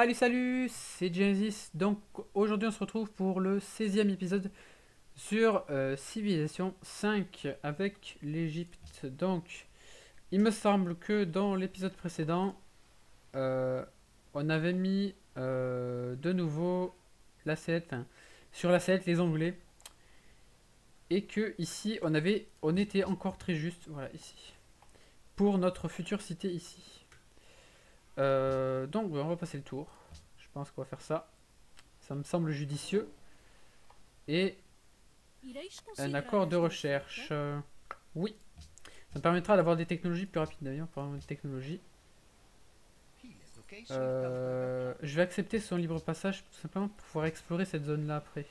Salut, salut, c'est Genesis. Donc aujourd'hui on se retrouve pour le 16e épisode sur euh, Civilisation 5 avec l'Égypte. Donc il me semble que dans l'épisode précédent, euh, on avait mis euh, de nouveau la enfin, sur la sellette les onglets. Et que ici on avait, on était encore très juste, voilà ici, pour notre future cité ici. Euh, donc on va passer le tour. Je pense qu'on va faire ça. Ça me semble judicieux. Et un accord de recherche. Euh, oui. Ça me permettra d'avoir des technologies plus rapides d'ailleurs. Par exemple, technologie. Euh, je vais accepter son libre passage tout simplement pour pouvoir explorer cette zone là après.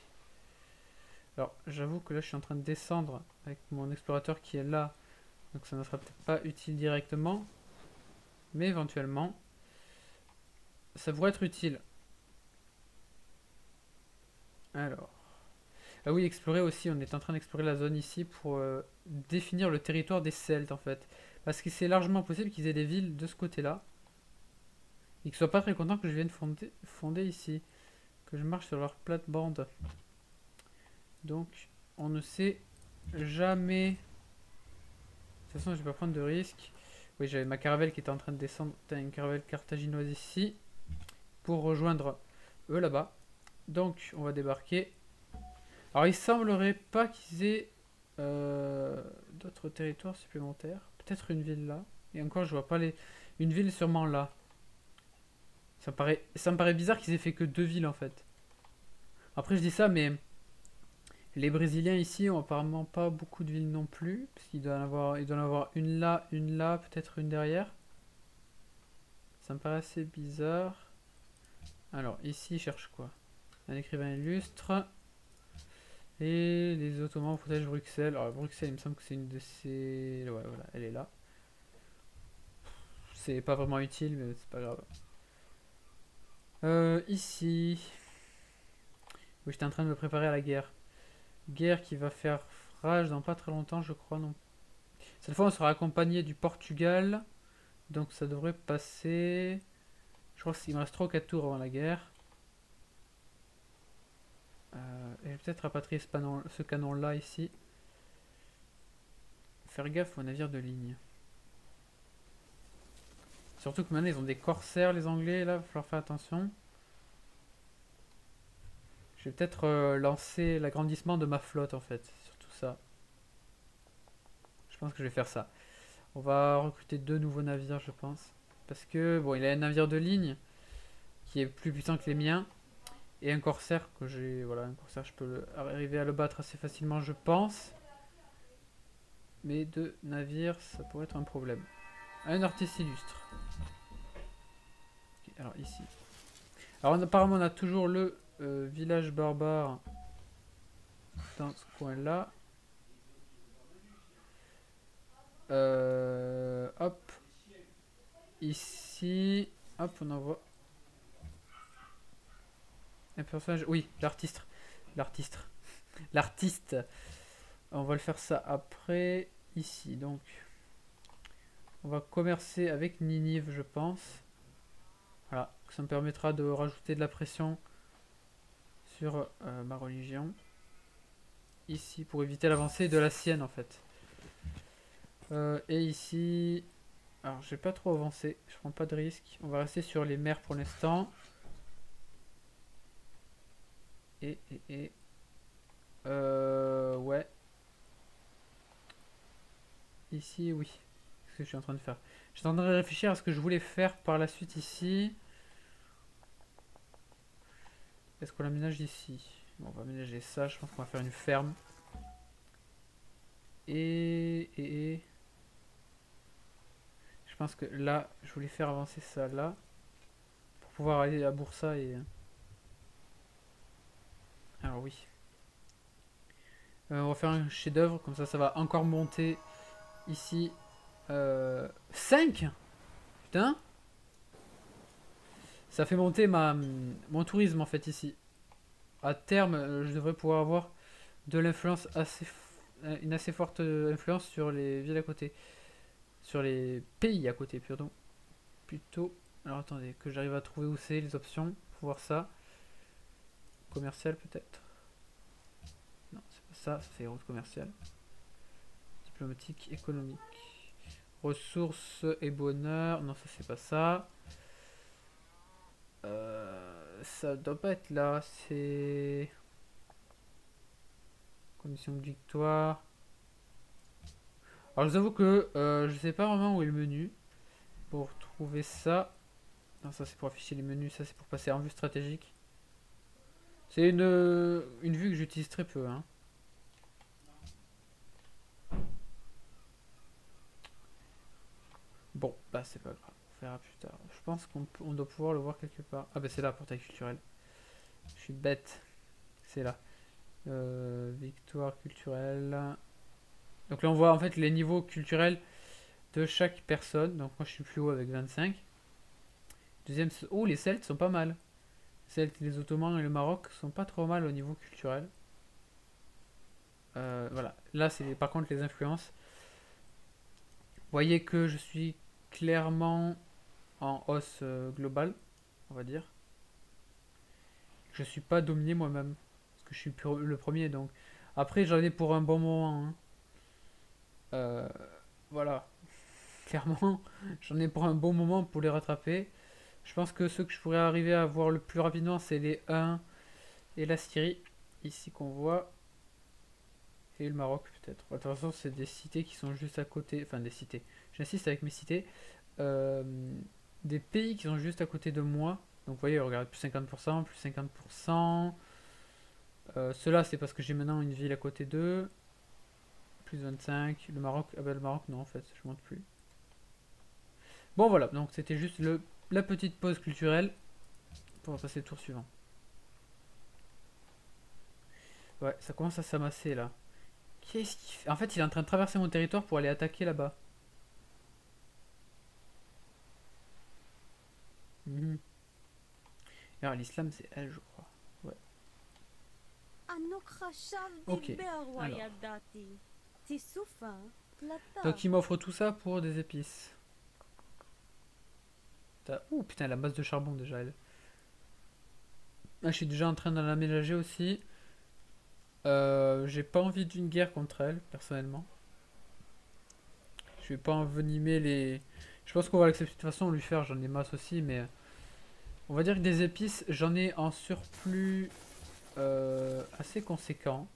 Alors j'avoue que là je suis en train de descendre avec mon explorateur qui est là. Donc ça ne sera peut-être pas utile directement. Mais éventuellement ça pourrait être utile. Alors. Ah oui, explorer aussi. On est en train d'explorer la zone ici pour euh, définir le territoire des Celtes en fait. Parce que c'est largement possible qu'ils aient des villes de ce côté-là. Et qu'ils soient pas très contents que je vienne fonder, fonder ici. Que je marche sur leur plate-bande. Donc, on ne sait jamais. De toute façon, je vais pas prendre de risques. Oui, j'avais ma caravelle qui était en train de descendre. T'as une caravelle carthaginoise ici pour rejoindre eux là-bas. Donc on va débarquer. Alors il semblerait pas qu'ils aient euh, d'autres territoires supplémentaires. Peut-être une ville là. Et encore je vois pas les... Une ville sûrement là. Ça me paraît, ça me paraît bizarre qu'ils aient fait que deux villes en fait. Après je dis ça mais les Brésiliens ici ont apparemment pas beaucoup de villes non plus. Parce qu'ils doivent en avoir, ils doivent en avoir une là, une là, peut-être une derrière. Ça me paraît assez bizarre. Alors, ici, cherche quoi? Un écrivain illustre. Et les Ottomans protègent Bruxelles. Alors, Bruxelles, il me semble que c'est une de ces... Ouais, voilà, elle est là. C'est pas vraiment utile, mais c'est pas grave. Euh, ici... Oui, j'étais en train de me préparer à la guerre. Guerre qui va faire rage dans pas très longtemps, je crois, non. Cette fois, on sera accompagné du Portugal. Donc, ça devrait passer... Je crois qu'il me reste 3 ou 4 tours avant la guerre. Euh, et peut-être rapatrier ce, ce canon là ici. Faire gaffe aux navires de ligne. Surtout que maintenant ils ont des corsaires les anglais là, il va falloir faire attention. Je vais peut-être euh, lancer l'agrandissement de ma flotte en fait, sur tout ça. Je pense que je vais faire ça. On va recruter deux nouveaux navires je pense. Parce que, bon, il a un navire de ligne qui est plus puissant que les miens. Et un corsaire que j'ai. Voilà, un corsaire, je peux arriver à le battre assez facilement, je pense. Mais deux navires, ça pourrait être un problème. Un artiste illustre. alors ici. Alors apparemment on a toujours le euh, village barbare dans ce coin-là. Euh, hop. Ici, hop, on envoie un personnage. Oui, l'artiste. L'artiste. L'artiste. On va le faire ça après. Ici, donc. On va commercer avec Ninive, je pense. Voilà, ça me permettra de rajouter de la pression sur euh, ma religion. Ici, pour éviter l'avancée de la sienne, en fait. Euh, et ici, alors, je vais pas trop avancer. Je prends pas de risque. On va rester sur les mers pour l'instant. Et, et, et... Euh... Ouais. Ici, oui. ce que je suis en train de faire J'étais en train de réfléchir à ce que je voulais faire par la suite ici. Est-ce qu'on l'aménage ici? On va aménager ça. Je pense qu'on va faire une ferme. Et... et, et pense que là, je voulais faire avancer ça là. Pour pouvoir aller à Boursa et... Alors oui. Euh, on va faire un chef d'œuvre, comme ça ça va encore monter ici. Euh, 5 Putain Ça fait monter ma, mon tourisme en fait ici. À terme, euh, je devrais pouvoir avoir de l'influence assez... Une assez forte influence sur les villes à côté sur les pays à côté, pardon. Plutôt Alors attendez, que j'arrive à trouver où c'est les options pour voir ça. Commercial peut-être. Non, c'est pas ça, c'est route commerciale. Diplomatique, économique. Ressources et bonheur. Non, ça c'est pas ça. Euh, ça doit pas être là. C'est. Condition de victoire. Alors je vous avoue que euh, je sais pas vraiment où est le menu. Pour trouver ça. Non, ça c'est pour afficher les menus, ça c'est pour passer en vue stratégique. C'est une, une vue que j'utilise très peu. Hein. Bon, bah c'est pas grave, on verra plus tard. Je pense qu'on doit pouvoir le voir quelque part. Ah bah c'est là, portail culturel. Je suis bête. C'est là. Euh, victoire culturelle. Donc là on voit en fait les niveaux culturels de chaque personne. Donc moi je suis plus haut avec 25. Deuxième, oh les Celtes sont pas mal. Les Celtes, les Ottomans et le Maroc sont pas trop mal au niveau culturel. Euh, voilà, là c'est par contre les influences. Vous voyez que je suis clairement en hausse euh, globale, on va dire. Je suis pas dominé moi-même, parce que je suis le premier donc. Après j'en ai pour un bon moment. Hein. Euh, voilà, clairement j'en ai pour un bon moment pour les rattraper. Je pense que ceux que je pourrais arriver à voir le plus rapidement, c'est les 1 et la Syrie, ici qu'on voit. Et le Maroc peut-être. De toute façon, c'est des cités qui sont juste à côté. Enfin, des cités. J'insiste avec mes cités. Euh, des pays qui sont juste à côté de moi. Donc vous voyez, regardez, plus 50%, plus 50%. Euh, Cela, c'est parce que j'ai maintenant une ville à côté d'eux. Plus 25. Le Maroc, ah ben le Maroc, non, en fait, je monte plus. Bon, voilà, donc c'était juste le la petite pause culturelle pour passer au tour suivant. Ouais, ça commence à s'amasser là. Qu'est-ce qu'il fait? En fait, il est en train de traverser mon territoire pour aller attaquer là-bas. Mhm. Alors, l'islam, c'est elle, je crois. Ouais. Ok. Donc, il m'offre tout ça pour des épices. Ouh putain, la base de charbon déjà elle. Ah, je suis déjà en train d'en aménager aussi. Euh, j'ai pas envie d'une guerre contre elle, personnellement. Je vais pas envenimer les... Je pense qu'on va l'accepter de toute façon, lui faire, j'en ai masse aussi, mais... On va dire que des épices, j'en ai en surplus euh, assez conséquent.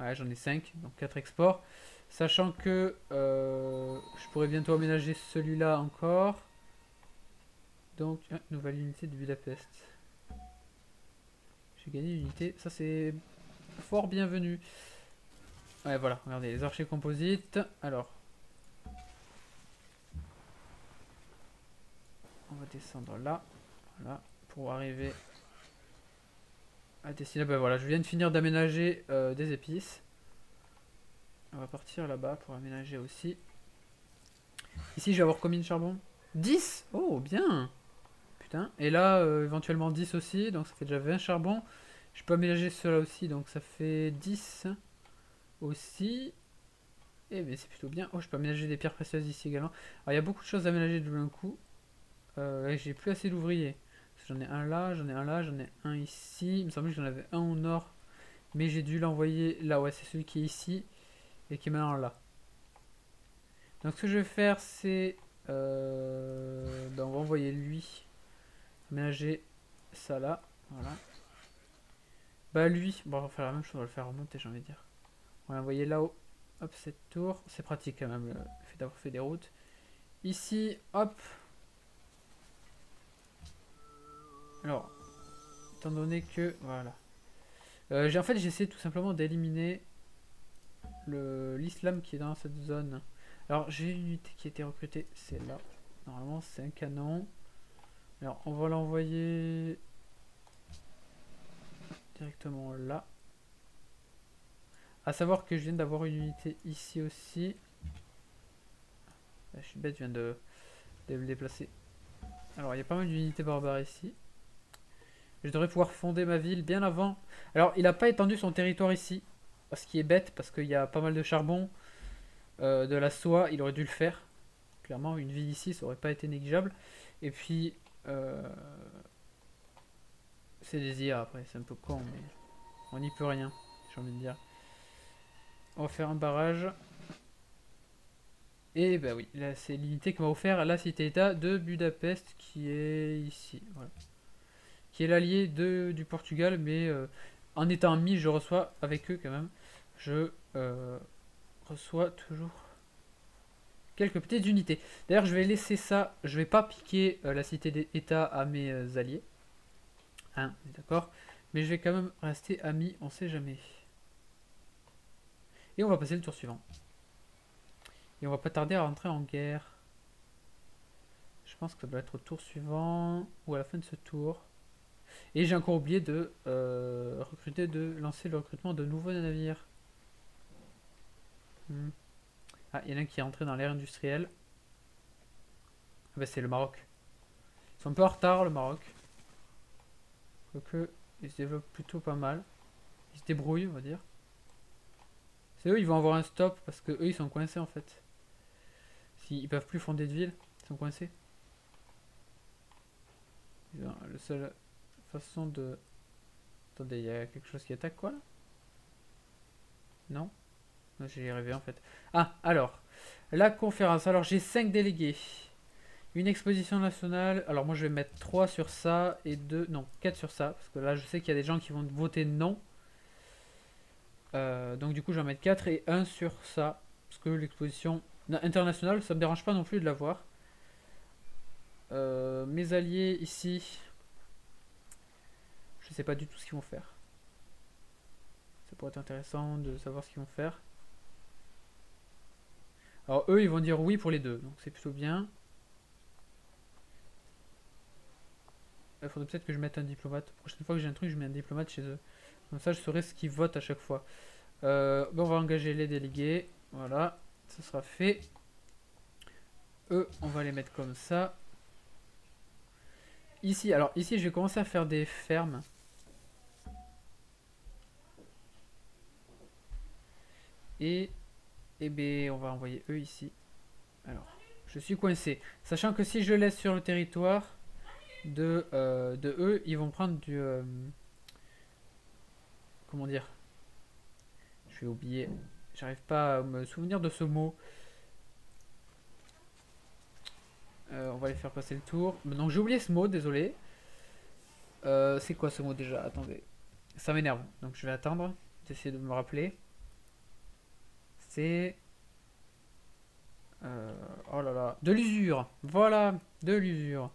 Ouais, j'en ai 5, donc 4 exports. Sachant que euh, je pourrais bientôt aménager celui-là encore. Donc, nouvelle unité de Budapest. J'ai gagné une unité. Ça, c'est fort bienvenu. Ouais, voilà. Regardez, les archers composites. Alors. On va descendre là. Voilà. Pour arriver à destination. Ben voilà, je viens de finir d'aménager euh, des épices. On va partir là-bas pour aménager aussi. Ici, je vais avoir combien de charbon? 10 Oh, bien et là, euh, éventuellement 10 aussi, donc ça fait déjà 20 charbon. Je peux aménager cela aussi, donc ça fait 10 aussi. Et eh bien c'est plutôt bien. Oh, je peux aménager des pierres précieuses ici également. Alors il y a beaucoup de choses à aménager de un coup. Euh, J'ai plus assez d'ouvriers. J'en ai un là, j'en ai un là, j'en ai un ici. Il me semble que j'en avais un au nord. Mais j'ai dû l'envoyer là. Ouais, c'est celui qui est ici. Et qui est maintenant là. Donc ce que je vais faire, c'est... Euh, ben, on va envoyer lui Aménager ça là. Voilà. Bah lui, bon on va faire la même chose, on va le faire remonter j'ai envie de dire. On va envoyer là-haut. Hop, cette tour. C'est pratique quand même le fait d'avoir fait des routes. Ici, hop. Alors, étant donné que... Voilà. Euh, en fait j'essaie tout simplement d'éliminer l'islam qui est dans cette zone. Alors j'ai une unité qui a été recrutée, c'est là. Normalement c'est un canon. Alors, on va l'envoyer directement là. A savoir que je viens d'avoir une unité ici aussi. Je suis bête, je viens de me déplacer. Alors, il y a pas mal d'unités barbares ici. Je devrais pouvoir fonder ma ville bien avant. Alors, il n'a pas étendu son territoire ici. Ce qui est bête, parce qu'il y a pas mal de charbon, euh, de la soie, il aurait dû le faire, clairement, une ville ici, ça aurait pas été négligeable. Et puis, euh, c'est des IA après, c'est un peu con, mais on n'y peut rien, j'ai envie de dire. On va faire un barrage. Et bah oui, là c'est l'unité qui m'a offert la cité-état de Budapest qui est ici. Voilà. Qui est l'allié du Portugal, mais euh, en étant ami, je reçois avec eux quand même. Je euh, reçoit toujours quelques petites unités. D'ailleurs, je vais laisser ça. Je vais pas piquer euh, la cité d'État à mes alliés. Hein, d'accord Mais je vais quand même rester ami, on sait jamais. Et on va passer le tour suivant. Et on va pas tarder à rentrer en guerre. Je pense que ça doit être au tour suivant ou à la fin de ce tour. Et j'ai encore oublié de euh, recruter, de lancer le recrutement de nouveaux navires. Hmm. Ah, il y en a un qui est entré dans l'ère industrielle. Ah bah, c'est le Maroc. Ils sont un peu en retard, le Maroc. Quoique, ils se développent plutôt pas mal. Ils se débrouillent, on va dire. C'est eux, ils vont avoir un stop parce que eux, ils sont coincés en fait. S'ils ils peuvent plus fonder de ville, ils sont coincés. La seule façon de... Attendez, il y a quelque chose qui attaque quoi là? Non? J'ai rêvé en fait. Ah, alors, la conférence. Alors, j'ai 5 délégués. Une exposition nationale. Alors, moi, je vais mettre 3 sur ça et 2. Non, 4 sur ça. Parce que là, je sais qu'il y a des gens qui vont voter non. Euh, donc, du coup, je vais mettre 4 et 1 sur ça. Parce que l'exposition internationale, ça me dérange pas non plus de l'avoir. Euh, mes alliés ici. Je sais pas du tout ce qu'ils vont faire. Ça pourrait être intéressant de savoir ce qu'ils vont faire. Alors eux, ils vont dire oui pour les deux, donc c'est plutôt bien. Il faudrait peut-être que je mette un diplomate. La prochaine fois que j'ai un truc, je mets un diplomate chez eux. Comme ça, je saurai ce qu'ils votent à chaque fois. Euh, on va engager les délégués. Voilà, ça sera fait. Eux, on va les mettre comme ça. Ici, alors ici, je vais commencer à faire des fermes. Et et eh bien, on va envoyer eux ici. Alors, je suis coincé. Sachant que si je laisse sur le territoire de, euh, de eux, ils vont prendre du... Euh, comment dire? Je vais oublier. J'arrive pas à me souvenir de ce mot. Euh, on va les faire passer le tour. Donc j'ai oublié ce mot, désolé. c'est quoi ce mot déjà? Attendez. Ça m'énerve. Donc je vais attendre. J'essaie de me rappeler. Euh, oh là là. De l'usure. Voilà. De l'usure.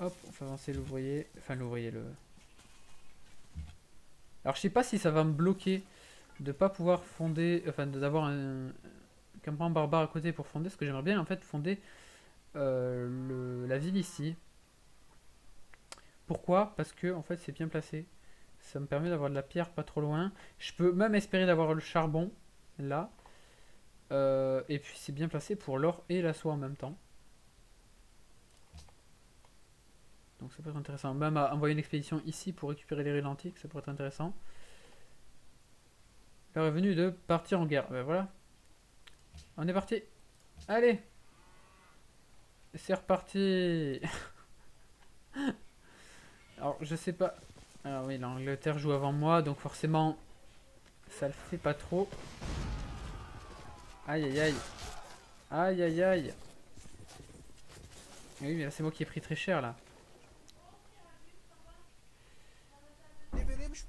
Hop, on fait avancer l'ouvrier. Enfin, l'ouvrier, le... Alors, je sais pas si ça va me bloquer de pas pouvoir fonder... Enfin, d'avoir un campement barbare à côté pour fonder. Parce que j'aimerais bien, en fait, fonder euh, la ville ici. Pourquoi? Parce que, en fait, c'est bien placé. Ça me permet d'avoir de la pierre pas trop loin. Je peux même espérer d'avoir le charbon là. Euh, et puis c'est bien placé pour l'or et la soie en même temps. Donc ça peut être intéressant. Même à envoyer une expédition ici pour récupérer les rues antiques, ça pourrait être intéressant. L'heure est de partir en guerre. Ben voilà. On est parti. Allez. C'est reparti. Alors je sais pas. Alors oui, l'Angleterre joue avant moi, donc forcément ça le fait pas trop. Aïe aïe aïe. Aïe aïe aïe. Oui, mais c'est moi qui ai pris très cher là.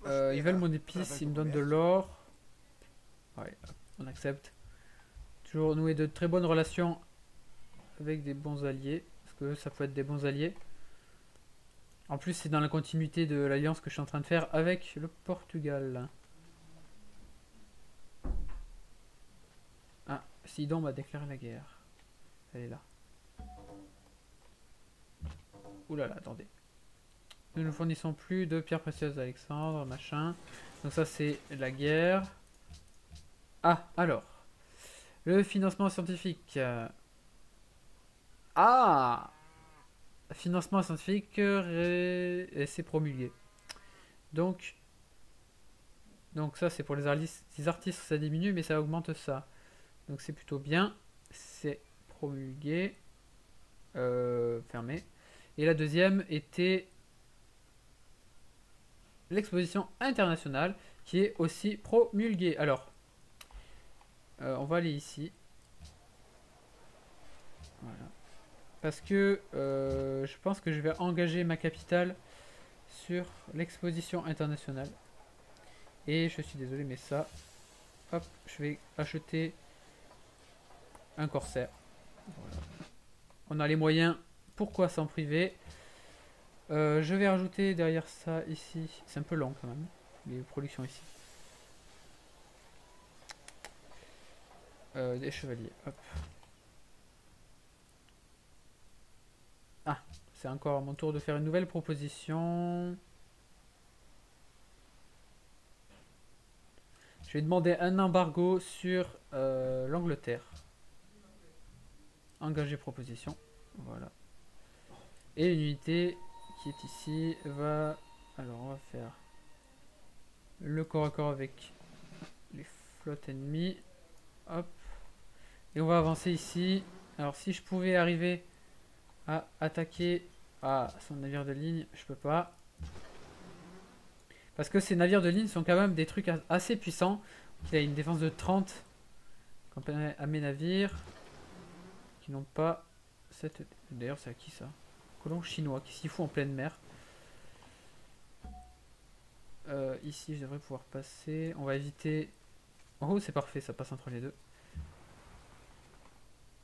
Euh, ils veulent mon épice, ils me donnent de l'or. Ouais, on accepte. Toujours nouer de très bonnes relations avec des bons alliés. Parce que ça peut être des bons alliés. En plus, c'est dans la continuité de l'alliance que je suis en train de faire avec le Portugal. Sidon m'a déclaré la guerre. Elle est là. Oulala, là attendez. Nous ne fournissons plus de pierres précieuses Alexandre, machin. Donc ça c'est la guerre. Ah, alors. Le financement scientifique. Ah Financement scientifique, c'est promulgué. Donc, donc ça c'est pour les artistes, les artistes ça diminue mais ça augmente ça. Donc c'est plutôt bien. C'est promulguée. Euh, fermée. Et la deuxième était l'exposition internationale qui est aussi promulguée. Alors, euh, on va aller ici. Voilà. Parce que euh, je pense que je vais engager ma capitale sur l'exposition internationale. Et je suis désolé, mais ça, hop, je vais acheter un corsaire. On a les moyens, pourquoi s'en priver? Euh, Je vais rajouter derrière ça ici, c'est un peu long quand même, les productions ici. Euh, des chevaliers, hop. Ah, c'est encore à mon tour de faire une nouvelle proposition. Je vais demander un embargo sur euh, l'Angleterre. Engager proposition. Voilà. Et l'unité qui est ici va... Alors on va faire le corps à corps avec les flottes ennemies. Hop. Et on va avancer ici. Alors si je pouvais arriver à attaquer à son navire de ligne, je peux pas. Parce que ces navires de ligne sont quand même des trucs assez puissants. Il a une défense de 30 à mes navires qui n'ont pas cette... D'ailleurs c'est à qui ça? Colon chinois qui s'y fout en pleine mer. Euh, ici je devrais pouvoir passer. On va éviter... En haut c'est parfait, ça passe entre les deux.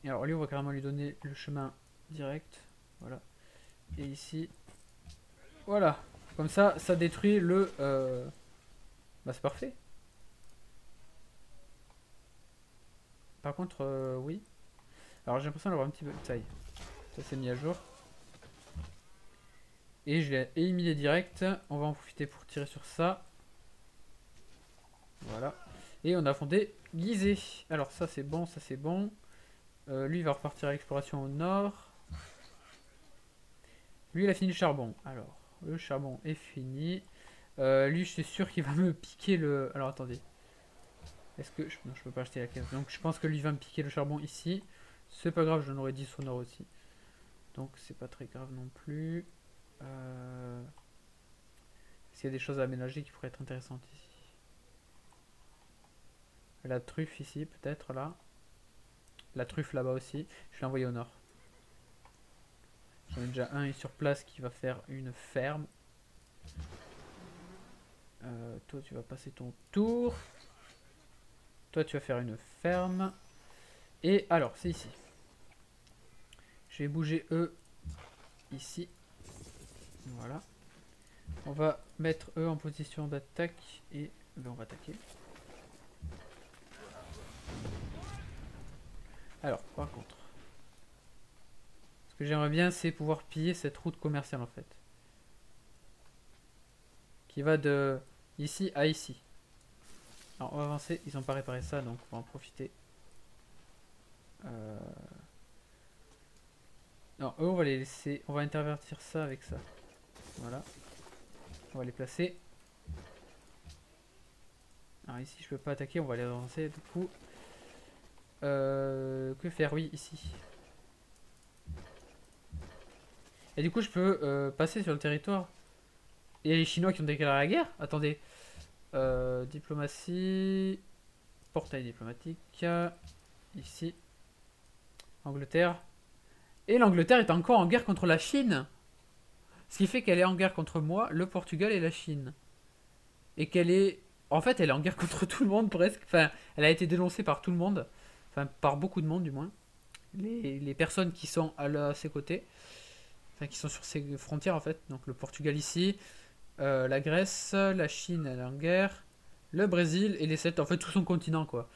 Et alors lui on va carrément lui donner le chemin direct. Voilà. Et ici... Voilà comme ça, ça détruit le... Euh, bah c'est parfait. Par contre, euh, oui. Alors j'ai l'impression d'avoir un petit peu de taille. Ça s'est mis à jour. Et je l'ai éliminé direct. On va en profiter pour tirer sur ça. Voilà. Et on a fondé Gizeh. Alors ça c'est bon, ça c'est bon. Euh, lui il va repartir à l'exploration au nord. Lui il a fini le charbon. Alors. Le charbon est fini. Euh, lui, je suis sûr qu'il va me piquer le... Alors, attendez. Est-ce que... Non, je peux pas acheter la caisse. Donc, je pense que lui va me piquer le charbon ici. C'est pas grave, j'en aurais 10 au nord aussi. Donc, c'est pas très grave non plus. Euh... Qu'il y a des choses à aménager qui pourraient être intéressantes ici? La truffe ici, peut-être, là. La truffe là-bas aussi. Je vais l'envoyer au nord. J'en ai déjà un sur place qui va faire une ferme. Euh, toi, tu vas passer ton tour. Toi, tu vas faire une ferme. Et alors, c'est ici. Je vais bouger eux ici. Voilà. On va mettre eux en position d'attaque et ben, on va attaquer. Alors, par contre, ce que j'aimerais bien, c'est pouvoir piller cette route commerciale en fait. Qui va de ici à ici. Alors on va avancer, ils n'ont pas réparé ça, donc on va en profiter. Euh, non, eux on va les laisser, on va intervertir ça avec ça. Voilà. On va les placer. Alors ici je peux pas attaquer, on va les avancer du coup. Euh, que faire? Oui, ici. Et du coup, je peux euh, passer sur le territoire. Et les Chinois qui ont déclaré la guerre? Attendez. Euh, diplomatie. Portail diplomatique. Ici. Angleterre. Et l'Angleterre est encore en guerre contre la Chine. Ce qui fait qu'elle est en guerre contre moi, le Portugal et la Chine. Et qu'elle est... En fait, elle est en guerre contre tout le monde presque. Enfin, elle a été dénoncée par tout le monde. Enfin, par beaucoup de monde du moins. Les, personnes qui sont à ses côtés enfin, qui sont sur ces frontières en fait. Donc le Portugal ici, euh, la Grèce, la Chine elle est en guerre, le Brésil et les sept, en fait tout son continent quoi.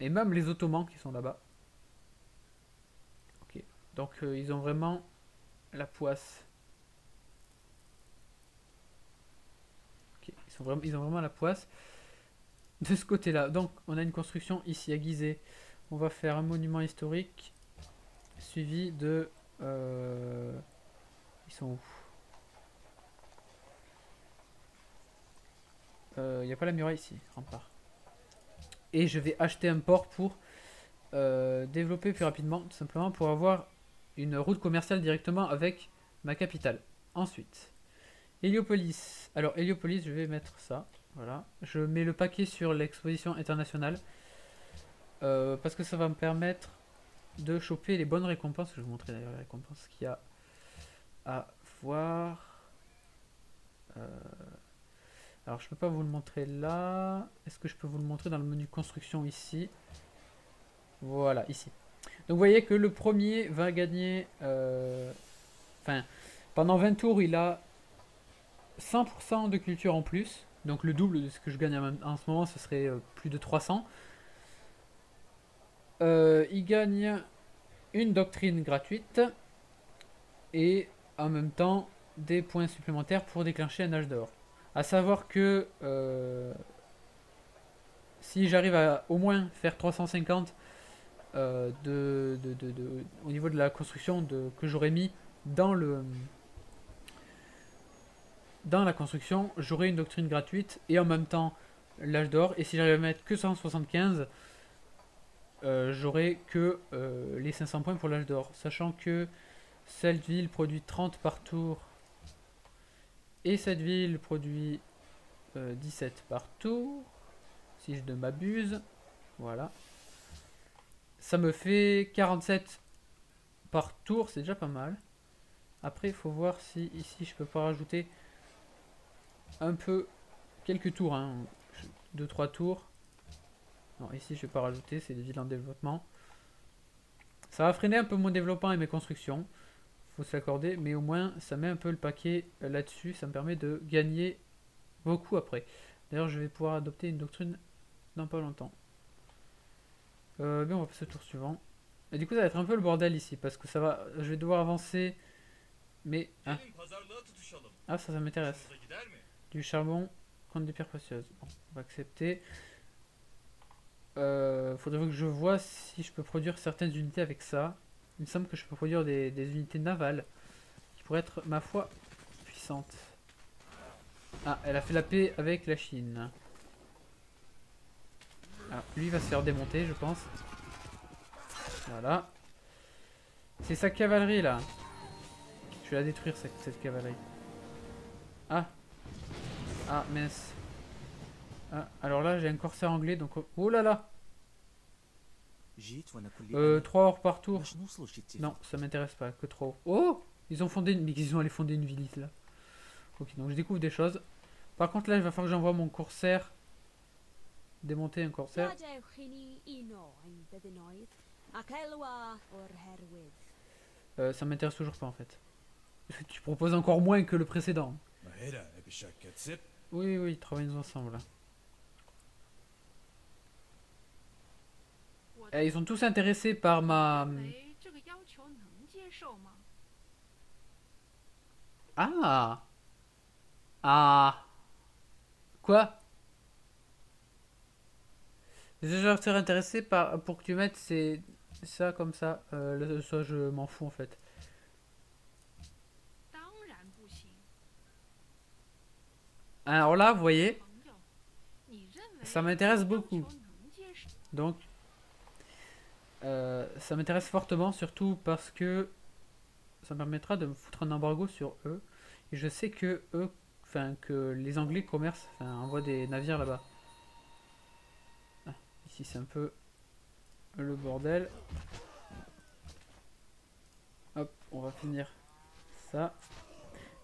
Et même les Ottomans qui sont là-bas. Donc euh, ils ont vraiment la poisse. Ils, ont vraiment la poisse de ce côté-là. Donc on a une construction ici à. On va faire un monument historique suivi de euh, ils sont où? Il euh, n'y a pas la muraille ici, rempart. Et je vais acheter un port pour euh, développer plus rapidement, tout simplement pour avoir une route commerciale directement avec ma capitale. Ensuite, Héliopolis. Alors, Héliopolis, je vais mettre ça. Voilà. Je mets le paquet sur l'exposition internationale. Euh, parce que ça va me permettre de choper les bonnes récompenses. Je vais vous montrer d'ailleurs les récompenses qu'il y a à voir. Euh, alors, je peux pas vous le montrer là. Est-ce que je peux vous le montrer dans le menu construction ici? Voilà, ici. Donc, vous voyez que le premier va gagner... Euh, enfin, pendant 20 tours, il a 100% de culture en plus. Donc, le double de ce que je gagne en, ce moment, ce serait euh, plus de 300. Euh, il gagne une doctrine gratuite et en même temps des points supplémentaires pour déclencher un âge d'or. À savoir que si j'arrive à au moins faire 350 euh, de, au niveau de la construction de, que j'aurais mis dans le dans la construction, j'aurai une doctrine gratuite et en même temps l'âge d'or. Et si j'arrive à mettre que 175, euh, j'aurai que les 500 points pour l'âge d'or. Sachant que cette ville produit 30 par tour et cette ville produit 17 euh, par tour. Si je ne m'abuse. Voilà. Ça me fait 47 par tour. C'est déjà pas mal. Après, il faut voir si ici je peux pas rajouter un peu quelques tours. 2-3 hein. tours. Non, ici je vais pas rajouter. C'est des villes en développement. Ça va freiner un peu mon développement et mes constructions faut s'accorder, mais au moins ça met un peu le paquet euh, là-dessus, ça me permet de gagner beaucoup après. D'ailleurs, je vais pouvoir adopter une doctrine dans pas longtemps. Euh, on va passer au tour suivant. Et du coup, ça va être un peu le bordel ici, parce que ça va, je vais devoir avancer, mais... Hein. Ah, ça, ça m'intéresse. Du charbon contre des pierres précieuses. Bon, on va accepter. Euh, faudrait que je vois si je peux produire certaines unités avec ça. Il me semble que je peux produire des, unités navales qui pourraient être, ma foi, puissantes. Ah, elle a fait la paix avec la Chine. Alors, lui va se faire démonter, je pense. Voilà. C'est sa cavalerie, là. Je vais la détruire, cette, cavalerie. Ah. Ah, mince. Ah, alors là, j'ai un corsaire anglais, donc... Oh là là euh, 3 heures par tour. Non, ça m'intéresse pas, que trop. Oh Ils ont fondé une... Mais ils ont allé fonder une ville là. Ok, donc je découvre des choses. Par contre là, il va falloir que j'envoie mon corsaire. Démonter un corsaire. Euh, ça m'intéresse toujours pas en fait. Tu proposes encore moins que le précédent. Oui, oui, travaillons ensemble. Eh, ils sont tous intéressés par ma... Ah Ah Quoi? Je serais intéressé par, pour que tu mettes c'est ça comme ça. Euh, je m'en fous en fait. Alors là, vous voyez, ça m'intéresse beaucoup. Donc, euh, ça m'intéresse fortement, surtout parce que ça me permettra de me foutre un embargo sur eux. Et je sais que eux, enfin que les Anglais commercent, enfin envoient des navires là-bas. C'est un peu le bordel. Hop, on va finir ça.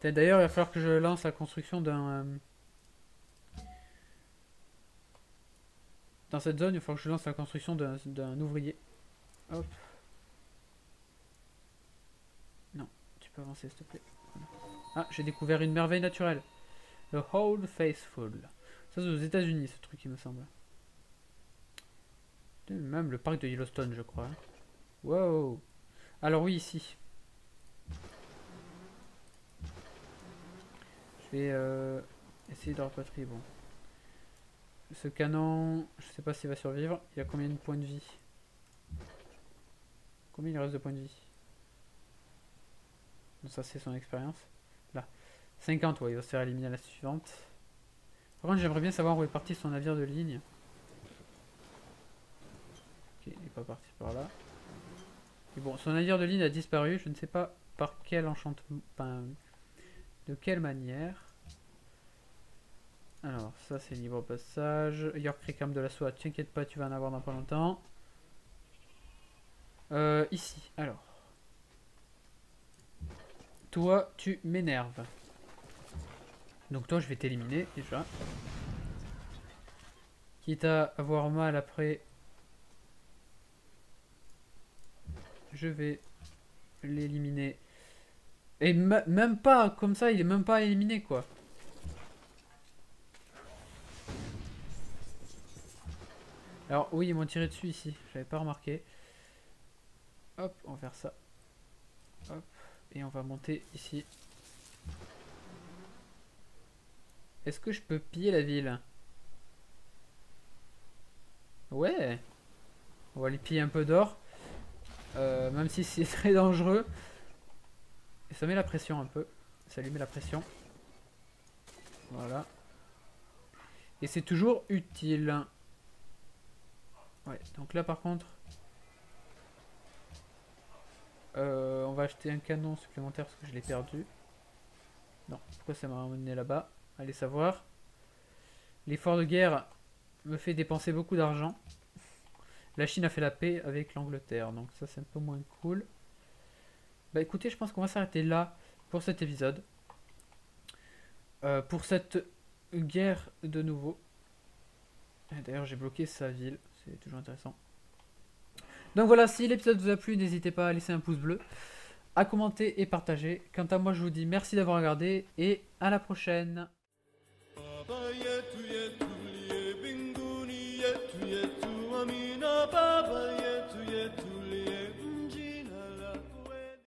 D'ailleurs, il va falloir que je lance la construction d'un... Euh, dans cette zone, il va falloir que je lance la construction d'un ouvrier. Hop. Non, tu peux avancer s'il te plaît. Ah, j'ai découvert une merveille naturelle. Le Hold Faithful. Ça c'est aux états unis ce truc il me semble. Même le parc de Yellowstone je crois. Wow. Alors oui ici. Je vais euh, essayer de repatrier. Bon. Ce canon, je sais pas s'il va survivre. Il a combien de points de vie? Combien il reste de points de vie? Ça, c'est son expérience. Là. 50, ouais, il va se faire éliminer à la suivante. Par contre, j'aimerais bien savoir où est parti son navire de ligne. Ok, pas partir par là. Et bon, son navire de ligne a disparu. Je ne sais pas par quel enchantement... Enfin, de quelle manière. Alors, ça c'est libre passage. York de la soie. T'inquiète pas, tu vas en avoir dans pas longtemps. Euh, ici, alors. Toi, tu m'énerves. Donc toi, je vais t'éliminer déjà. Quitte à avoir mal après. Je vais l'éliminer. Et même pas comme ça, il est même pas éliminé quoi. Alors oui, ils m'ont tiré dessus ici, j'avais pas remarqué. Hop, on va faire ça. Hop, et on va monter ici. Est-ce que je peux piller la ville? Ouais On va lui piller un peu d'or. Euh, même si c'est très dangereux. Et ça met la pression un peu. Ça lui met la pression. Voilà. Et c'est toujours utile. Ouais, donc là par contre... Euh, on va acheter un canon supplémentaire parce que je l'ai perdu. Non, pourquoi ça m'a ramené là-bas? Allez savoir. L'effort de guerre me fait dépenser beaucoup d'argent. La Chine a fait la paix avec l'Angleterre, donc ça c'est un peu moins cool. Bah écoutez, je pense qu'on va s'arrêter là pour cet épisode. Euh, pour cette guerre de nouveau. D'ailleurs j'ai bloqué sa ville, c'est toujours intéressant. Donc voilà, si l'épisode vous a plu, n'hésitez pas à laisser un pouce bleu, à commenter et partager. Quant à moi, je vous dis merci d'avoir regardé et à la prochaine.